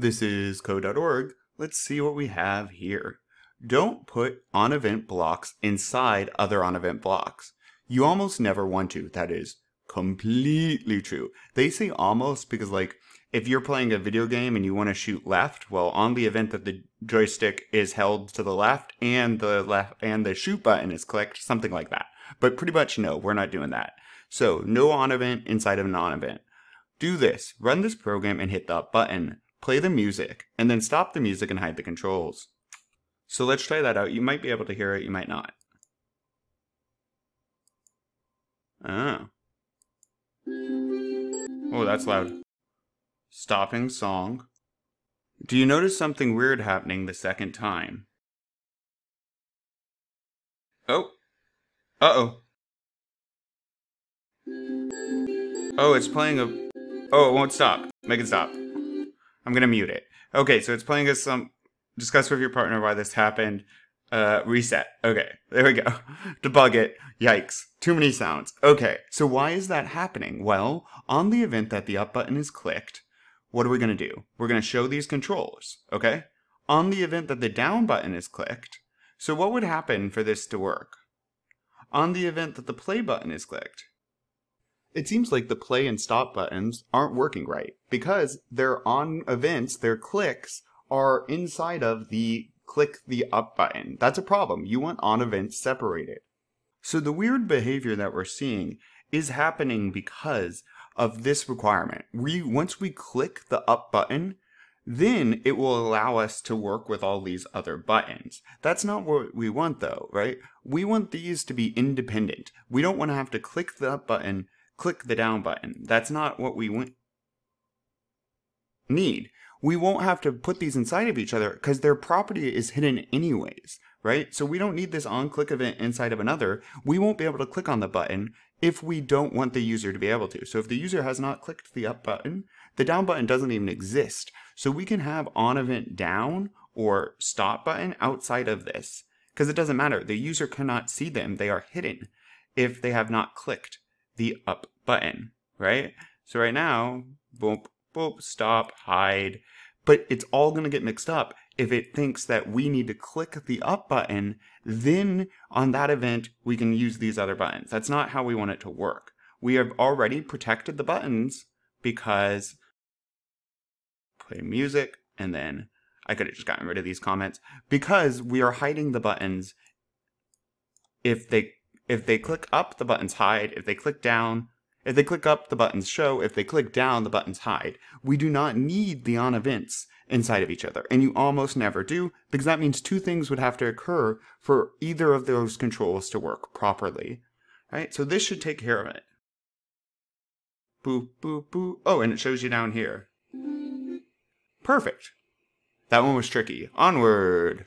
This is code.org. Let's see what we have here. Don't put on event blocks inside other on event blocks. You almost never want to. That is completely true. They say almost because like if you're playing a video game and you want to shoot left, well, on the event that the joystick is held to the left and the left and the shoot button is clicked, something like that. But pretty much no, we're not doing that. So no on event inside of an on event. Do this. Run this program and hit the button. Play the music and then stop the music and hide the controls. So let's try that out. You might be able to hear it, you might not. Oh. Oh, that's loud. Stopping song. Do you notice something weird happening the second time? Oh. Uh-oh. Oh, it's playing a... Oh, it won't stop. Make it stop. I'm gonna mute it. Okay, so it's playing us some... Discuss with your partner why this happened. Uh, reset. Okay, there we go. Debug it. Yikes. Too many sounds. Okay, so why is that happening? Well, on the event that the up button is clicked, what are we going to do? We're going to show these controls, okay? On the event that the down button is clicked, so what would happen for this to work? On the event that the play button is clicked, it seems like the play and stop buttons aren't working right because they're on events, their clicks are inside of the click the up button. That's a problem. You want on events separated. So the weird behavior that we're seeing is happening because of this requirement. We once we click the up button, then it will allow us to work with all these other buttons. That's not what we want though, right? We want these to be independent. We don't want to have to click the up button, click the down button. That's not what we need we won't have to put these inside of each other because their property is hidden anyways, right? So we don't need this on click event inside of another. We won't be able to click on the button if we don't want the user to be able to. So if the user has not clicked the up button, the down button doesn't even exist. So we can have on event down or stop button outside of this because it doesn't matter. The user cannot see them. They are hidden if they have not clicked the up button, right? So right now, boom, boop, stop, hide. But it's all going to get mixed up if it thinks that we need to click the up button, then on that event, we can use these other buttons. That's not how we want it to work. We have already protected the buttons because play music and then I could have just gotten rid of these comments because we are hiding the buttons. If they if they click up, the buttons hide. If they click down, if they click up, the buttons show. If they click down, the buttons hide. We do not need the on events inside of each other. And you almost never do, because that means two things would have to occur for either of those controls to work properly. Right? So this should take care of it. Boo, boo, boo. Oh, and it shows you down here. Perfect. That one was tricky. Onward.